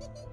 Hehehehe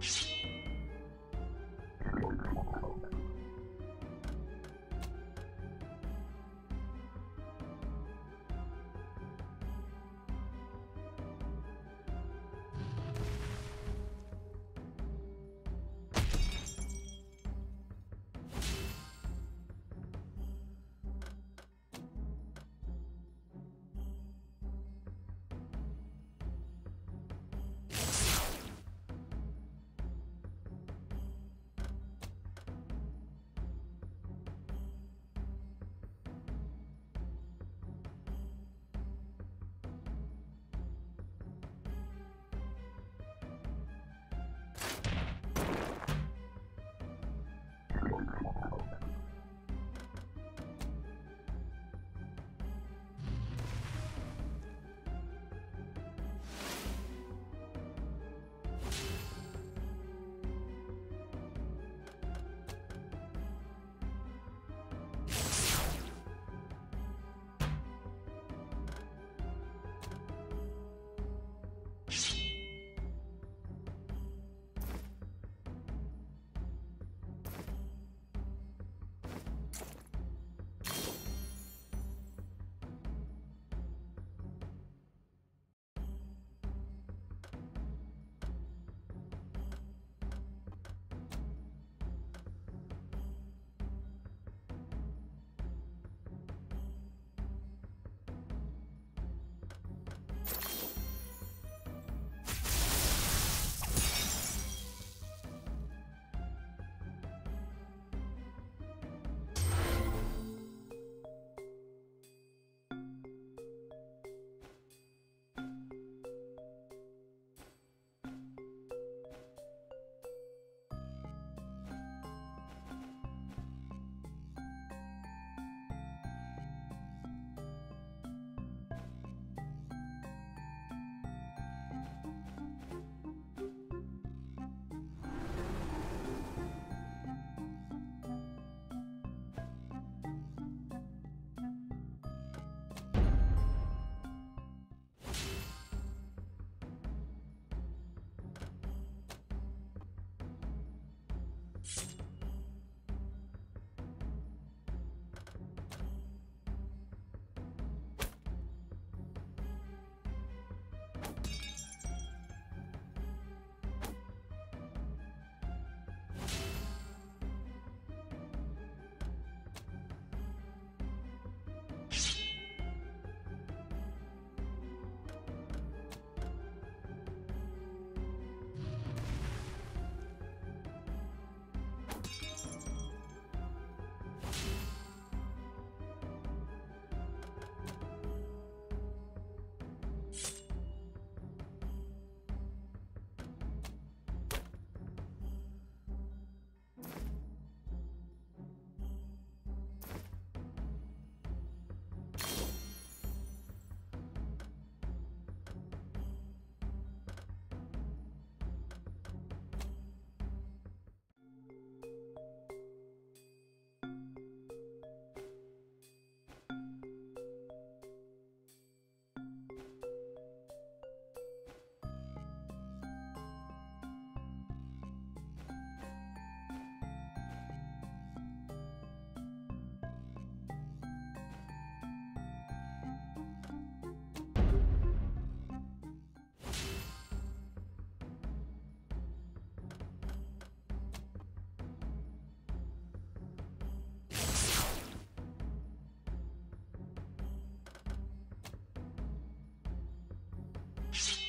you you